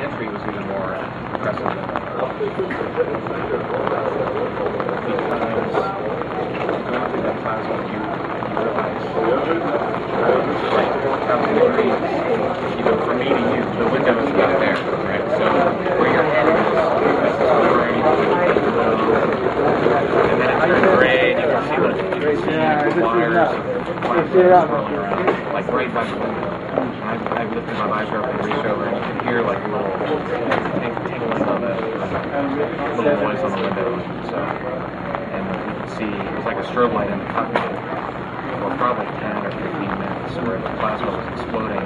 The entry was even more impressive than the because I don't think that plasma you, you realize like thousand degrees, you know, from me to you, the window is about there, right? So where your head is, this is where you and then it turns gray, and you can see the, you can see the wires, wires swirling around, like right by the window. I've, I've lifted my visor up and reached over, and you can hear like little ting- tingling of it, a little noise on the window. So, and you can see it was like a strobe light in the cockpit for probably 10 or 15 minutes, where the plasma was exploding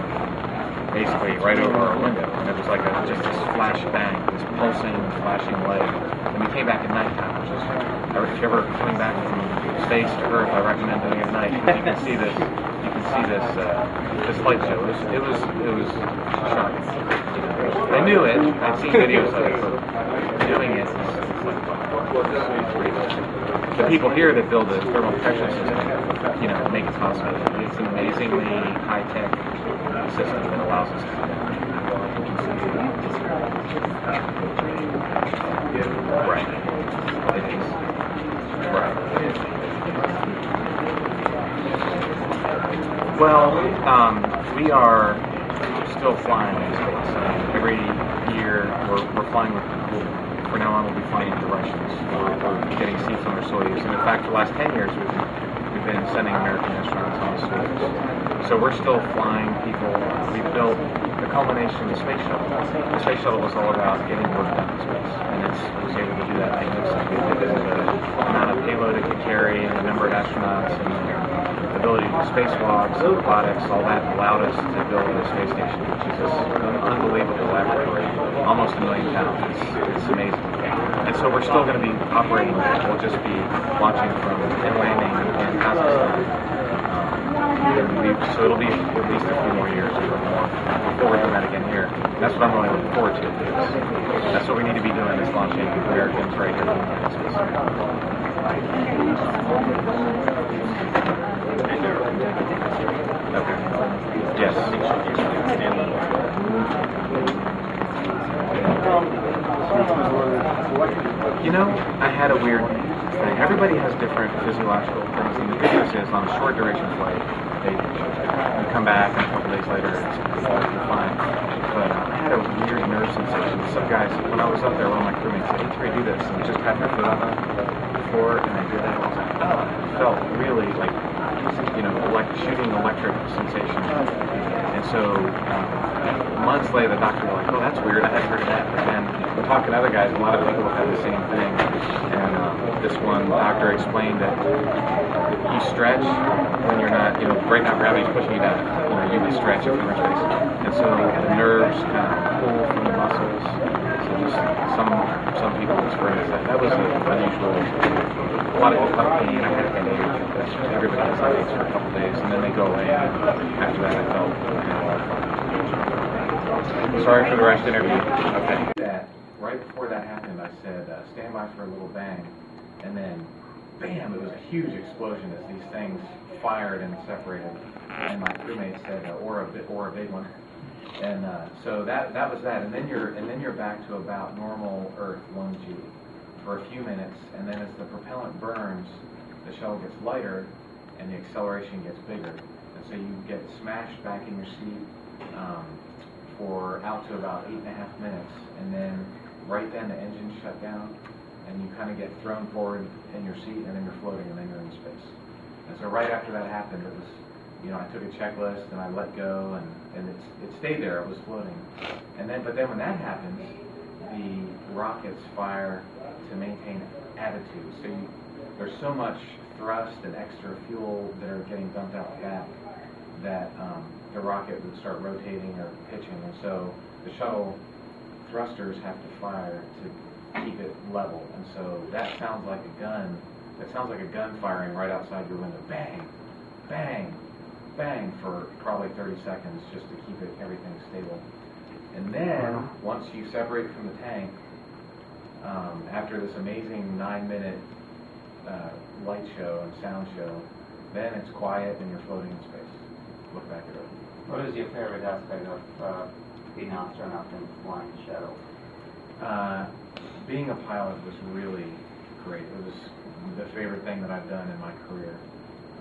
basically right over our window, and it was like a, just this flash bang, this pulsing, flashing light. And we came back at nighttime, which is, if you're ever coming back from space to Earth, I recommend doing it at night you can see this, you can see this, uh, this light show. It was, it was, it was shocking. I knew it. I'd seen videos of it, doing it, the people here that build the thermal protection system, you know, make it possible. It's an amazingly high-tech system that allows us to do. Right. Right. Well, um, we are still flying in space. Every year we're, we're flying with, we'll, from now on we'll be flying the Russians. We're, we're getting seats on their Soyuz. And in fact, the last 10 years we've been, we've been sending American astronauts on the Soyuz. So we're still flying people. We've built the culmination of the space shuttle. The space shuttle was all about getting work done in space. And it's, it was able to do that magnificently because of the amount of payload it could carry and the number of astronauts and the ability to do spacewalks, robotics, all that allowed us to build a space station, which is this unbelievable laboratory, almost a million pounds. It's, it's amazing. And so we're still going to be operating that. We'll just be launching from and landing in Kazakhstan. Um, so it'll be at least a few more years or more before we're doing that again here. That's what I'm really looking forward to. That's what we need to be doing is launching Americans right here in the United States. Okay. Yes. You know, I had a weird thing. Everybody has different physiological things, and the good news is on a short duration flight, they you come back and a couple days later it's fine. But uh, I had a weird nerve sensation. Some guys, when I was up there, one of my crewmates said, "Hey, do this," and just had my foot on the floor, and I did that. I was like, oh, it felt really like, you know, like shooting electric sensation. So um, months later, the doctor was like, oh, that's weird. I hadn't heard of that. But then we're talking to other guys, a lot of people have the same thing. And um, this one doctor explained that you stretch when you're not, you know, right now gravity's pushing you down. You know, you can stretch if you're in space. And so the nerves kind of pull from the muscles. So just some some people experience that. That was an unusual. A lot of pain. I had. Everybody has headaches for a couple days, and then they go away. After that, I felt. Sorry for the rushed interview. Okay. That right before that happened, I said, uh, "Stand by for a little bang," and then, bam! It was a huge explosion as these things fired and separated. And my crewmate said, uh, "Or a bit, or a big one." And uh, so that that was that, and then you're and then you're back to about normal Earth one G for a few minutes, and then as the propellant burns, shuttle gets lighter, and the acceleration gets bigger, and so you get smashed back in your seat um, for out to about eight and a half minutes, and then right then the engine shut down, and you kind of get thrown forward in your seat, and then you're floating, and then you're in space. And so right after that happened, it was you know, I took a checklist and I let go and, and it's, it stayed there, it was floating. And then, but then when that happens, the rockets fire to maintain attitude. So you, there's so much thrust and extra fuel that are getting dumped out the back that um, the rocket would start rotating or pitching. And so the shuttle thrusters have to fire to keep it level. And so that sounds like a gun. That sounds like a gun firing right outside your window. Bang, bang, bang for probably 30 seconds just to keep it everything stable. And then once you separate from the tank, um, after this amazing nine-minute uh, light show and sound show, then it's quiet and you're floating in space. Look back at Earth. What is your favorite aspect of uh, being an astronaut and flying a shuttle? Uh, being a pilot was really great. It was the favorite thing that I've done in my career.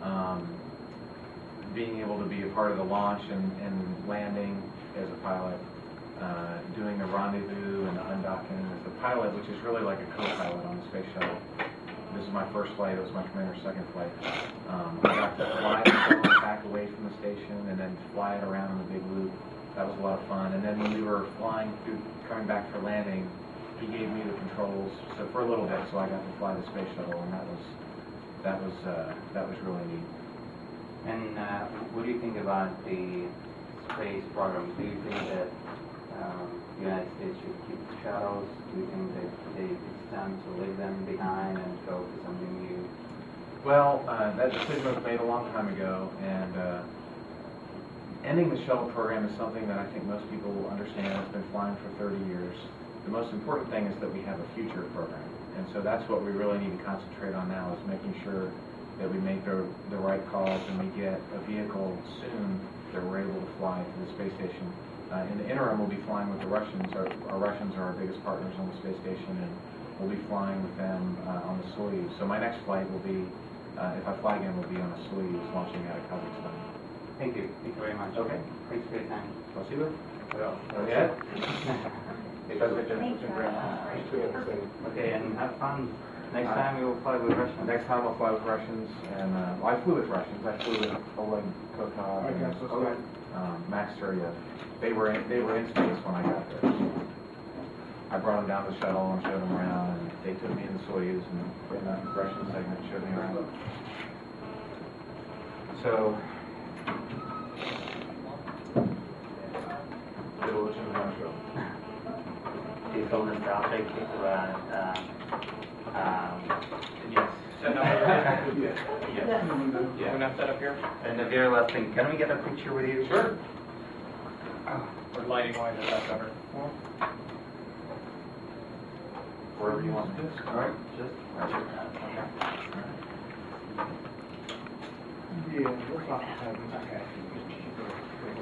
Um, being able to be a part of the launch and, and landing as a pilot, uh, doing the rendezvous and the undocking as a pilot, which is really like a co-pilot on the space shuttle. My first flight. It was my commander's second flight. Um, I got to fly shuttle back away from the station and then fly it around in the big loop. That was a lot of fun. And then when we were flying through, coming back for landing, he gave me the controls. So for a little bit, so I got to fly the space shuttle, and that was that was uh, that was really neat. And uh, what do you think about the space program? Do you think that um, United States should keep the shuttles? Do you think that they, it's time to leave them behind and go for something new? Well, uh, that decision was made a long time ago, and uh, ending the shuttle program is something that I think most people will understand. It's been flying for 30 years. The most important thing is that we have a future program, and so that's what we really need to concentrate on now is making sure that we make the, the right calls and we get a vehicle soon that we're able to fly to the space station. Uh, in the interim, we'll be flying with the Russians. Our, our Russians are our biggest partners on the space station, and we'll be flying with them uh, on the Soyuz. So my next flight will be, uh, if I fly again, will be on a Soyuz launching out of Kazakhstan. Thank you. Thank you very much. Okay. Thanks for your time. Спасибо. Yeah. Okay, and have fun. Next time you will fly with Russians. Next time I'll fly with Russians, and uh, well, I flew with Russians. I flew with Oleg Kotov and Okay. um, Max Surayev. They were in, they were in space when I got there. I brought them down the shuttle and showed them around, and they took me in the Soyuz and put in the Russian segment showed me around. So. Little Ocean Marshall. It's all nostalgic. Uh, uh, um, yes. Yes. Yes. We're not set up here? And the very last thing, can we get a picture with you? Sure. Or lighting wise, is that better? Wherever you want. All right, just. Yeah, what's up, okay.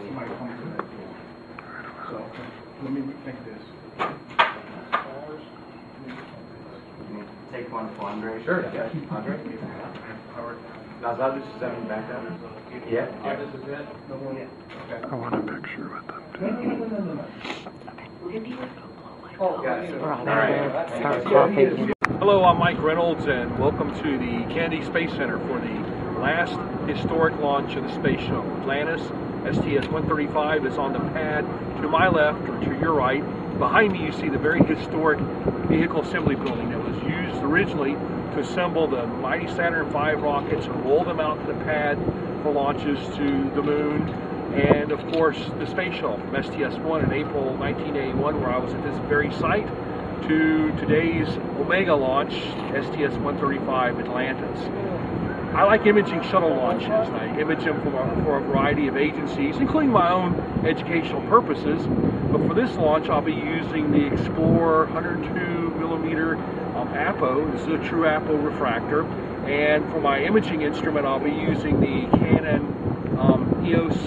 Somebody come to that door. So, let me think this. Take one for Andre. Sure, yeah. Andre? Nazad, this is Evan back up. Yeah. Yeah, this is it? I want a picture with them. Oh, got. All right. Start coughing. Hello, I'm Mike Reynolds, and welcome to the Kennedy Space Center for the last historic launch of the space shuttle. Atlantis STS-135 is on the pad to my left or to your right. Behind me, you see the very historic vehicle assembly building that was used originally to assemble the mighty Saturn V rockets and roll them out to the pad for launches to the moon and of course the space shuttle from STS-1 in April 1981 where I was at this very site to today's Omega launch, STS-135 Atlantis. I like imaging shuttle launches. I image them for a, for a variety of agencies, including my own educational purposes. But for this launch, I'll be using the Explorer 102 millimeter um, APO. This is a true APO refractor. And for my imaging instrument, I'll be using the Canon um, EOS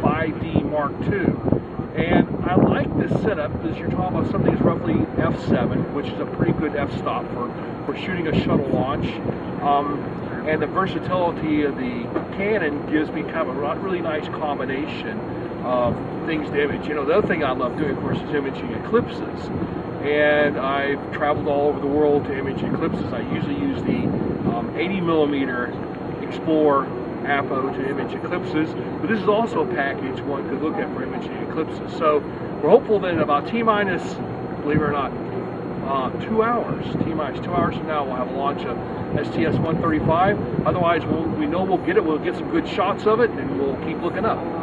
5D Mark II. And I like this setup because you're talking about something that's roughly f7, which is a pretty good f-stop for, for shooting a shuttle launch. Um, and the versatility of the Canon gives me kind of a really nice combination of things to image. You know, the other thing I love doing, of course, is imaging eclipses. And I've traveled all over the world to image eclipses. I usually use the um, 80 millimeter Explorer APO to image eclipses, but this is also a package one could look at for imaging eclipses. So we're hopeful that in about T minus, believe it or not, uh, two hours, T minus two hours from now, we'll have a launch of STS 135. Otherwise, we'll, we know we'll get it. We'll get some good shots of it, and we'll keep looking up.